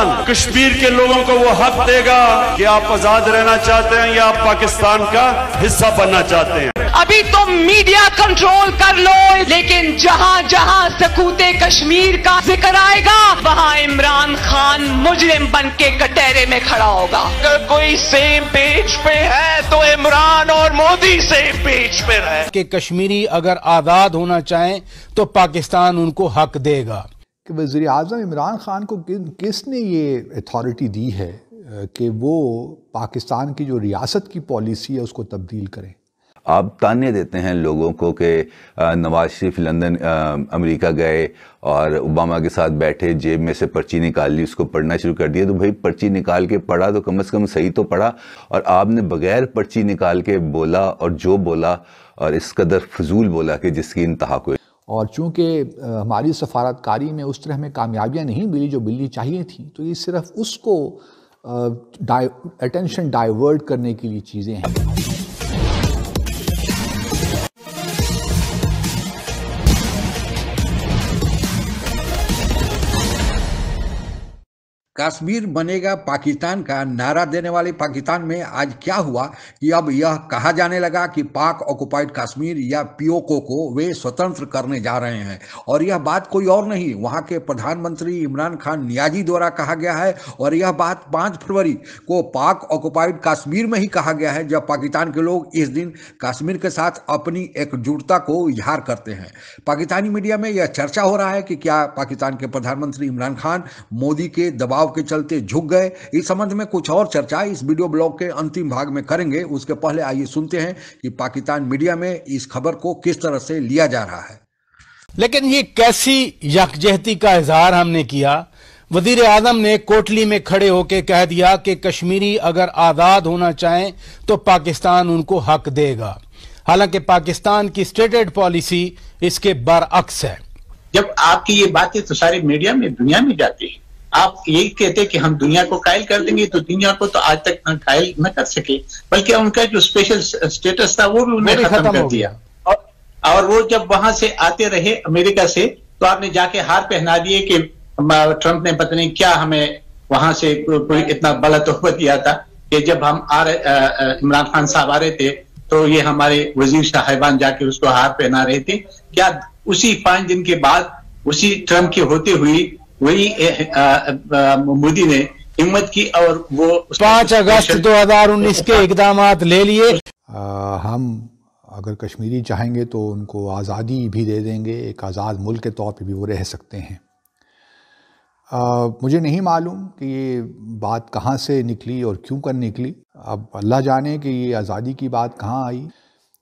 पाकिस्तान कश्मीर के लोगों को वो हक देगा कि आप आज़ाद रहना चाहते हैं या आप पाकिस्तान का हिस्सा बनना चाहते हैं। अभी तो मीडिया कंट्रोल कर लो लेकिन जहाँ जहाँ सकूते कश्मीर का ज़िक्र आएगा वहाँ इमरान खान मुजरिम बन के कटहरे में खड़ा होगा। अगर कोई सेम पेज पे है तो इमरान और मोदी सेम पेज पे रहे। कि कश्मीरी अगर आज़ाद होना चाहें तो पाकिस्तान उनको हक देगा। कि वज़ी अजम इमरान ख़ान को कि, किसने ये अथॉरिटी दी है कि वो पाकिस्तान की जो रियासत की पॉलिसी है उसको तब्दील करें? आप ताने देते हैं लोगों को कि नवाज़ शरीफ लंदन अमेरिका गए और ओबामा के साथ बैठे जेब में से पर्ची निकाल ली उसको पढ़ना शुरू कर दिया। तो भाई पर्ची निकाल के पढ़ा तो कम से कम सही तो पढ़ा और आपने बगैर पर्ची निकाल के बोला और जो बोला और इस कदर फजूल बोला कि जिसकी इंतहा कोई और चूँकि हमारी सफारतकारी में उस तरह हमें कामयाबियाँ नहीं मिली जो मिलनी चाहिए थी तो ये सिर्फ़ उसको अटेंशन डाइवर्ट करने के लिए चीज़ें हैं। कश्मीर बनेगा पाकिस्तान का नारा देने वाले पाकिस्तान में आज क्या हुआ? कि अब यह कहा जाने लगा कि पाक ऑक्युपाइड कश्मीर या पीओको को वे स्वतंत्र करने जा रहे हैं। और यह बात कोई और नहीं, वहाँ के प्रधानमंत्री इमरान खान नियाजी द्वारा कहा गया है। और यह बात पाँच फरवरी को पाक ऑक्युपाइड कश्मीर में ही कहा गया है, जब पाकिस्तान के लोग इस दिन कश्मीर के साथ अपनी एकजुटता को इजहार करते हैं। पाकिस्तानी मीडिया में यह चर्चा हो रहा है कि क्या पाकिस्तान के प्रधानमंत्री इमरान खान मोदी के दबाव के चलते झुक गए। इस संबंध में कुछ और चर्चा इस वीडियो ब्लॉग के अंतिम भाग में करेंगे। उसके पहले आइए सुनते हैं कि पाकिस्तान मीडिया में इस खबर को किस तरह से लिया जा रहा है। लेकिन ये कैसी यकजहती का इजहार हमने किया? वज़ीर आज़म ने कोटली में खड़े होकर कह दिया कि कश्मीरी अगर आज़ाद होना चाहें तो पाकिस्तान उनको हक देगा। हालाँकि पाकिस्तान की स्टेटेड पॉलिसी इसके बरअक्स है। जब आपकी ये बातें तो सारी मीडिया में दुनिया में जाती है। आप यही कहते कि हम दुनिया को कायल कर देंगे तो दुनिया को तो आज तक न कायल न कर सके। बल्कि उनका जो स्पेशल स्टेटस था वो भी उन्होंने खत्म कर दिया। और, और वो जब वहाँ से आते रहे अमेरिका से तो आपने जाके हार पहना दिए कि ट्रंप ने पता नहीं क्या हमें वहाँ से कोई इतना बड़ा तोहफा दिया था कि जब हम आ रहे इमरान खान साहब आ रहे थे तो ये हमारे वज़ीर साहिबान जाके उसको हार पहना रहे थे। क्या उसी पाँच दिन के बाद उसी ट्रंप की होते हुई वही मोदी ने हिम्मत की और वो पाँच अगस्त 2019 के इकदाम ले लिए। हम अगर कश्मीरी चाहेंगे तो उनको आज़ादी भी दे देंगे एक आज़ाद मुल्क के तौर पे भी वो रह सकते हैं। आ, मुझे नहीं मालूम कि ये बात कहाँ से निकली और क्यों कर निकली। अब अल्लाह जाने कि ये आज़ादी की बात कहाँ आई।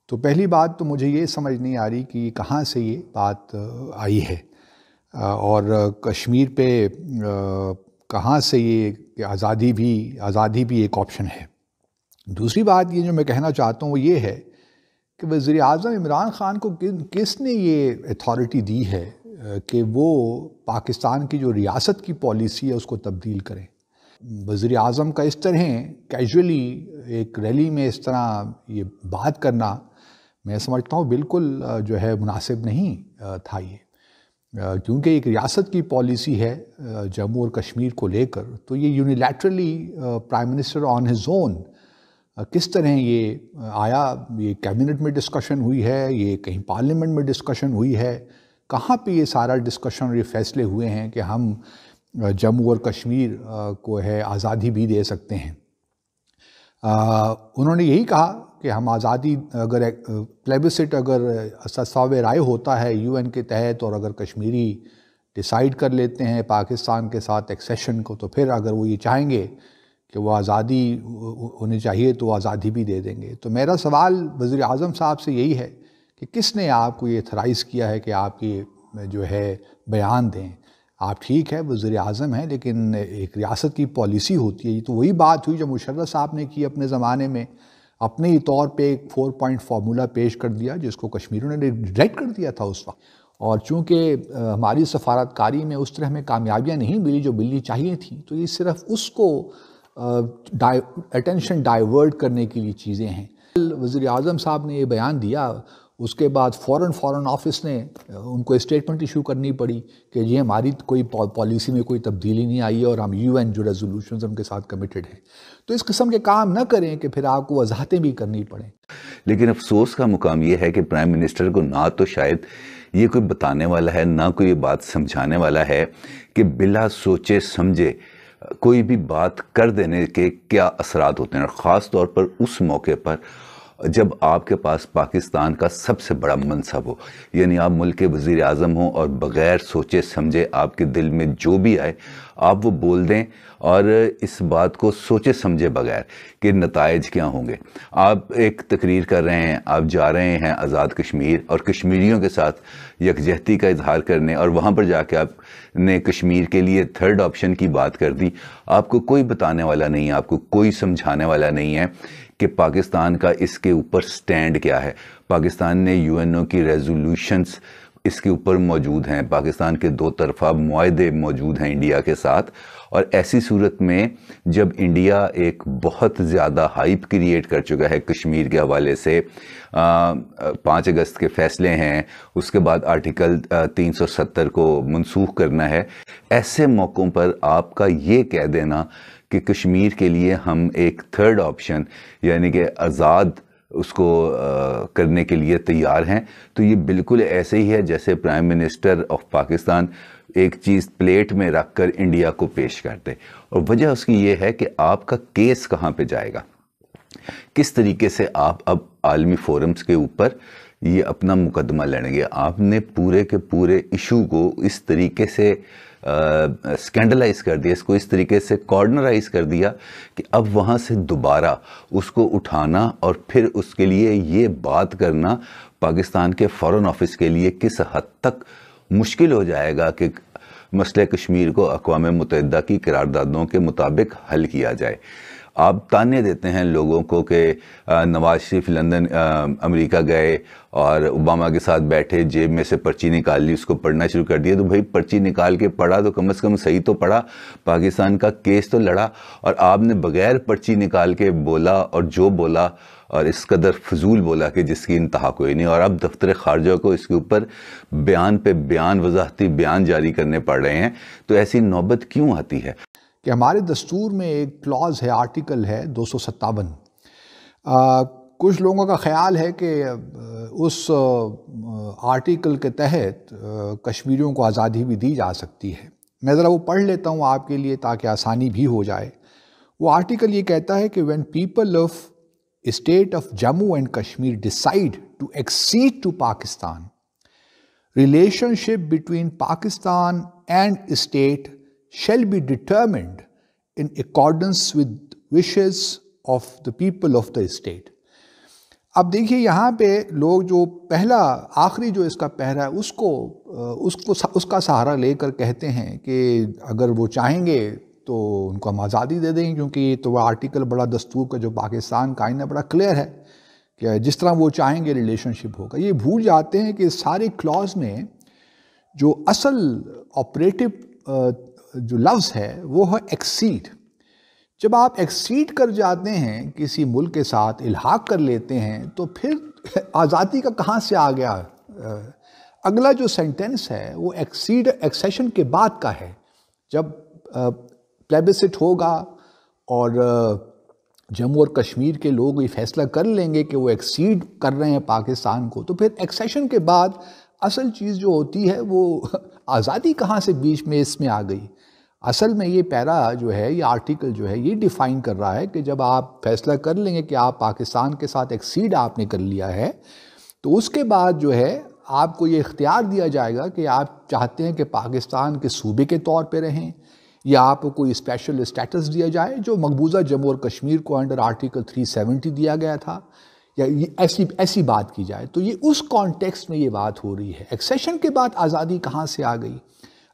तो पहली बात तो मुझे ये समझ नहीं आ रही कि कहाँ से ये बात आई है। और कश्मीर पे कहाँ से ये आज़ादी भी आज़ादी भी एक ऑप्शन है। दूसरी बात ये जो मैं कहना चाहता हूँ वो ये है कि वज़ी अजम इमरान ख़ान को कि, किसने ये अथॉरिटी दी है कि वो पाकिस्तान की जो रियासत की पॉलिसी है उसको तब्दील करें। वज़ी अजम का इस तरह कैजुअली एक रैली में इस तरह ये बात करना मैं समझता हूँ बिल्कुल जो है मुनासिब नहीं था ये। क्योंकि एक रियासत की पॉलिसी है जम्मू और कश्मीर को लेकर तो ये unilaterally prime minister on his own किस तरह ये आया, ये कैबिनेट में डिस्कशन हुई है, ये कहीं पार्लियामेंट में डिस्कशन हुई है, कहाँ पे ये सारा डिस्कशन और ये फैसले हुए हैं कि हम जम्मू और कश्मीर को है आज़ादी भी दे सकते हैं? उन्होंने यही कहा कि हम आज़ादी अगर प्लेबिसिट अगर सस्ताव राय होता है यूएन के तहत और अगर कश्मीरी डिसाइड कर लेते हैं पाकिस्तान के साथ एक्सेशन को तो फिर अगर वो ये चाहेंगे कि वो आज़ादी उन्हें चाहिए तो आज़ादी भी दे देंगे। तो मेरा सवाल वज़ी अजम साहब से यही है कि किसने आपको ये थराइज़ किया है कि आप ये, जो है, बयान दें? आप ठीक है वज़ी अजम हैं, लेकिन एक रियासत की पॉलिसी होती है। तो वही बात हुई जो मुशर्रफ साहब ने की अपने ज़माने में। अपने ही तौर पे एक फोर पॉइंट फार्मूला पेश कर दिया, जिसको कश्मीरों ने रिजेक्ट कर दिया था उस वक्त। और चूँकि हमारी सफारतकारी में उस तरह हमें कामयाबियाँ नहीं मिली जो मिलनी चाहिए थी तो ये सिर्फ़ उसको अटेंशन डाइवर्ट करने के लिए चीज़ें हैं। वज़ी अजम साहब ने ये बयान दिया उसके बाद फॉरेन फॉरेन ऑफ़िस ने उनको स्टेटमेंट इशू करनी पड़ी कि ये हमारी कोई पॉलिसी में कोई तब्दीली नहीं आई है और हम यूएन जो रेजोल्यूशन उनके साथ कमिटेड हैं। तो इस किस्म के काम ना करें कि फिर आपको वजाहतें भी करनी पड़ें। लेकिन अफसोस का मुकाम ये है कि प्राइम मिनिस्टर को ना तो शायद ये कोई बताने वाला है, ना कोई ये बात समझाने वाला है कि बिला सोचे समझे कोई भी बात कर देने के क्या असरात होते हैं। और ख़ास तौर पर उस मौके पर जब आपके पास पाकिस्तान का सबसे बड़ा मनसब हो, यानी आप मुल्क के वज़ी अजम हों और बग़ैर सोचे समझे आपके दिल में जो भी आए, आप वो बोल दें और इस बात को सोचे समझे बगैर कि नतज क्या होंगे। आप एक तकरीर कर रहे हैं, आप जा रहे हैं आज़ाद कश्मीर और कश्मीरियों के साथ यकजहती का इजहार करने और वहाँ पर जाके आपने कश्मीर के लिए थर्ड ऑप्शन की बात कर दी। आपको कोई बताने वाला नहीं है, आपको कोई समझाने वाला नहीं है कि पाकिस्तान का इसके ऊपर स्टैंड क्या है? पाकिस्तान ने यूएनओ की रेजोल्यूशंस इसके ऊपर मौजूद हैं। पाकिस्तान के दो तरफा माहदे मौजूद हैं इंडिया के साथ। और ऐसी सूरत में जब इंडिया एक बहुत ज़्यादा हाइप क्रिएट कर चुका है कश्मीर के हवाले से पाँच अगस्त के फ़ैसले हैं, उसके बाद आर्टिकल तीन सौ सत्तर को मनसूख करना है, ऐसे मौक़ों पर आपका ये कह देना कि कश्मीर के लिए हम एक थर्ड ऑप्शन यानी कि आज़ाद उसको आ, करने के लिए तैयार हैं। तो ये बिल्कुल ऐसे ही है जैसे प्राइम मिनिस्टर ऑफ़ पाकिस्तान एक चीज़ प्लेट में रख कर इंडिया को पेश करते और वजह उसकी ये है कि आपका केस कहाँ पे जाएगा? किस तरीके से आप अब आलमी फोरम्स के ऊपर ये अपना मुकदमा लड़ेंगे आपने पूरे के पूरे इशू को इस तरीके से स्कैंडलाइज कर दिया, इसको इस तरीके से कॉर्नराइज कर दिया कि अब वहाँ से दोबारा उसको उठाना और फिर उसके लिए ये बात करना पाकिस्तान के फ़ॉरेन ऑफ़िस के लिए किस हद तक मुश्किल हो जाएगा कि मसले कश्मीर को अकवा मुतहदा की करारदादों के मुताबिक हल किया जाए। आप ताने देते हैं लोगों को कि नवाज़ शरीफ लंदन अमेरिका गए और ओबामा के साथ बैठे, जेब में से पर्ची निकाल ली, उसको पढ़ना शुरू कर दिया। तो भाई पर्ची निकाल के पढ़ा तो कम से कम सही तो पढ़ा, पाकिस्तान का केस तो लड़ा और आपने बगैर पर्ची निकाल के बोला और जो बोला और इस कदर फजूल बोला कि जिसकी इंतहा कोई नहीं। और अब दफ्तर खारजा को इसके ऊपर बयान पे बयान, वजाहती बयान जारी करने पड़ रहे हैं। तो ऐसी नौबत क्यों आती है? कि हमारे दस्तूर में एक क्लॉज है आर्टिकल है, दो सौ सत्तावन। कुछ लोगों का ख्याल है कि उस आर्टिकल के तहत कश्मीरियों को आज़ादी भी दी जा सकती है। मैं ज़रा वो पढ़ लेता हूँ आपके लिए ताकि आसानी भी हो जाए। वो आर्टिकल ये कहता है कि when people of state of Jammu and Kashmir decide to accede to Pakistan relationship between Pakistan and state shall be determined in accordance with wishes of the people of the state. अब देखिए यहाँ पे लोग जो पहला, आखिरी जो इसका पहरा है, उसको उसको उसका सहारा लेकर कहते हैं कि अगर वो चाहेंगे तो उनको हम आज़ादी दे देंगे, क्योंकि तो वह आर्टिकल बड़ा दस्तूर का, जो पाकिस्तान का आइन है बड़ा क्लियर है कि जिस तरह वो चाहेंगे रिलेशनशिप होगा ये भूल जाते हैं कि सारे क्लॉज में जो असल ऑपरेटिव जो लफ्ज़ है, वो है एक्सीड जब आप एक्सीड कर जाते हैं, किसी मुल्क के साथ इल्हाक कर लेते हैं तो फिर आज़ादी का कहाँ से आ गया? अगला जो सेंटेंस है, वो एक्सीड एक्सेशन के बाद का है। जब प्लेबिसिट होगा और जम्मू और कश्मीर के लोग ये फैसला कर लेंगे कि वो एक्सीड कर रहे हैं पाकिस्तान को तो फिर एक्सेशन के बाद असल चीज़ जो होती है, वो आज़ादी कहाँ से बीच में इसमें आ गई? असल में ये पैरा जो है, ये आर्टिकल जो है, ये डिफ़ाइन कर रहा है कि जब आप फैसला कर लेंगे कि आप पाकिस्तान के साथ एक्सीड आपने कर लिया है तो उसके बाद जो है, आपको ये इख्तियार दिया जाएगा कि आप चाहते हैं कि पाकिस्तान के सूबे के तौर पे रहें, या आपको कोई स्पेशल स्टेटस दिया जाए, जो मकबूजा जम्मू और कश्मीर को अंडर आर्टिकल 370 दिया गया था। या ये ऐसी ऐसी बात की जाए तो ये उस कॉन्टेक्स्ट में ये बात हो रही है। एक्सेशन के बाद आज़ादी कहाँ से आ गई?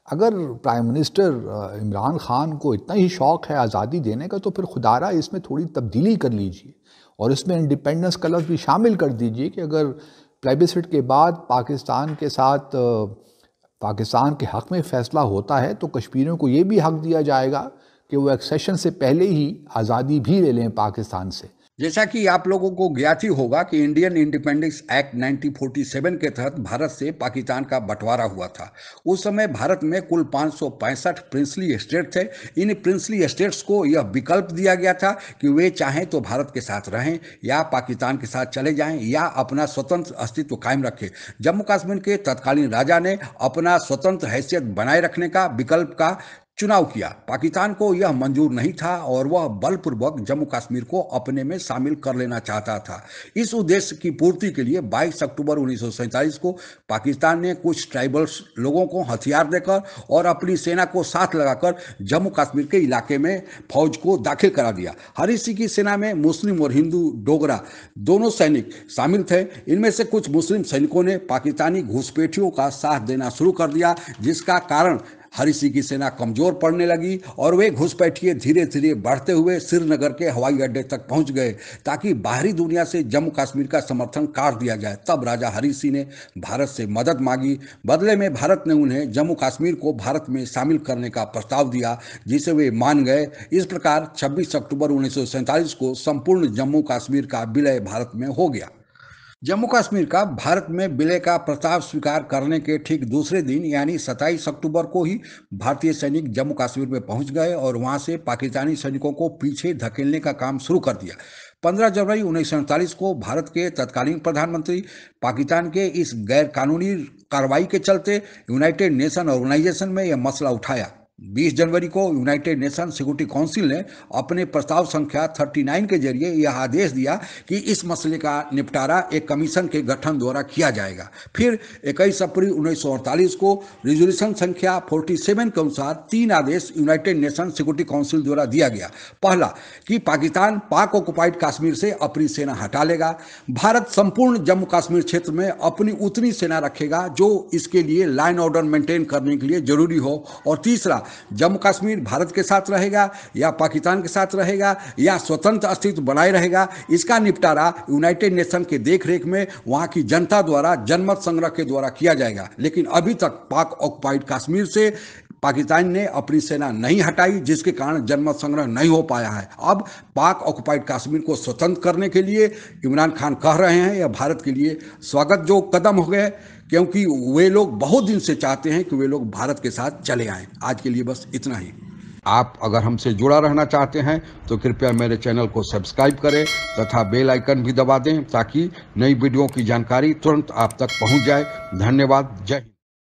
अगर प्राइम मिनिस्टर इमरान खान को इतना ही शौक़ है आज़ादी देने का तो फिर खुदारा इसमें थोड़ी तब्दीली कर लीजिए और इसमें इंडिपेंडेंस का लफ्ज़ भी शामिल कर दीजिए कि अगर प्लेबिसट के बाद पाकिस्तान के साथ पाकिस्तान के हक़ में फ़ैसला होता है तो कश्मीरियों को ये भी हक़ दिया जाएगा कि वो एक्सेशन से पहले ही आज़ादी भी ले लें पाकिस्तान से। जैसा कि आप लोगों को ज्ञात ही होगा कि इंडियन इंडिपेंडेंस एक्ट 1947 के तहत भारत से पाकिस्तान का बंटवारा हुआ था। उस समय भारत में कुल पाँच सौ पैंसठ प्रिंसली स्टेट थे। इन प्रिंसली स्टेट्स को यह विकल्प दिया गया था कि वे चाहें तो भारत के साथ रहें या पाकिस्तान के साथ चले जाएँ या अपना स्वतंत्र अस्तित्व कायम रखें। जम्मू कश्मीर के तत्कालीन राजा ने अपना स्वतंत्र हैसियत बनाए रखने का विकल्प का चुनाव किया। पाकिस्तान को यह मंजूर नहीं था और वह बलपूर्वक जम्मू कश्मीर को अपने में शामिल कर लेना चाहता था। इस उद्देश्य की पूर्ति के लिए 22 अक्टूबर उन्नीस को पाकिस्तान ने कुछ ट्राइबल्स लोगों को हथियार देकर और अपनी सेना को साथ लगाकर जम्मू कश्मीर के इलाके में फौज को दाखिल करा दिया। हरी सिंह की सेना में मुस्लिम और हिंदू, डोगरा दोनों सैनिक शामिल थे। इनमें से कुछ मुस्लिम सैनिकों ने पाकिस्तानी घुसपैठियों का साथ देना शुरू कर दिया, जिसका कारण हरि सिंह की सेना कमज़ोर पड़ने लगी और वे घुसपैठिए धीरे धीरे बढ़ते हुए श्रीनगर के हवाई अड्डे तक पहुँच गए ताकि बाहरी दुनिया से जम्मू कश्मीर का समर्थन काट दिया जाए। तब राजा हरि सिंह ने भारत से मदद मांगी। बदले में भारत ने उन्हें जम्मू कश्मीर को भारत में शामिल करने का प्रस्ताव दिया, जिसे वे मान गए। इस प्रकार 26 अक्टूबर उन्नीस सौ सैंतालीस को संपूर्ण जम्मू कश्मीर का विलय भारत में हो गया। जम्मू कश्मीर का भारत में विलय का प्रस्ताव स्वीकार करने के ठीक दूसरे दिन, यानी 27 अक्टूबर को ही भारतीय सैनिक जम्मू कश्मीर में पहुँच गए और वहाँ से पाकिस्तानी सैनिकों को पीछे धकेलने का काम शुरू कर दिया। 15 जनवरी उन्नीस सौ अड़तालीस को भारत के तत्कालीन प्रधानमंत्री पाकिस्तान के इस गैरकानूनी कार्रवाई के चलते यूनाइटेड नेशन ऑर्गेनाइजेशन में यह मसला उठाया। 20 जनवरी को यूनाइटेड नेशन सिक्योरिटी काउंसिल ने अपने प्रस्ताव संख्या 39 के ज़रिए यह आदेश दिया कि इस मसले का निपटारा एक कमीशन के गठन द्वारा किया जाएगा। फिर 21 अप्रैल उन्नीस सौ अड़तालीस को रिजोल्यूशन संख्या 47 के अनुसार तीन आदेश यूनाइटेड नेशन सिक्योरिटी काउंसिल द्वारा दिया गया। पहला, कि पाकिस्तान पाक ऑक्युपाइड कश्मीर से अपनी सेना हटा लेगा। भारत संपूर्ण जम्मू कश्मीर क्षेत्र में अपनी उतनी सेना रखेगा जो इसके लिए लाइन ऑर्डर मेंटेन करने के लिए ज़रूरी हो। और तीसरा जम्मू कश्मीर भारत के साथ रहेगा, या पाकिस्तान के साथ रहेगा, या स्वतंत्र अस्तित्व बनाए रहेगा, इसका निपटारा यूनाइटेड नेशन के देखरेख में वहाँ की जनता द्वारा, जनमत संग्रह के द्वारा किया जाएगा। लेकिन अभी तक पाक ऑक्युपाइड कश्मीर से पाकिस्तान ने अपनी सेना नहीं हटाई, जिसके कारण जनमत संग्रह नहीं हो पाया है। अब पाक ऑक्युपाइड कश्मीर को स्वतंत्र करने के लिए इमरान खान कह रहे हैं, यह भारत के लिए स्वागत जो कदम हो गए क्योंकि वे लोग बहुत दिन से चाहते हैं कि वे लोग भारत के साथ चले आए। आज के लिए बस इतना ही। आप अगर हमसे जुड़ा रहना चाहते हैं तो कृपया मेरे चैनल को सब्सक्राइब करें तथा बेल आइकन भी दबा दें, ताकि नई वीडियो की जानकारी तुरंत आप तक पहुँच जाए। धन्यवाद। जय हिंद।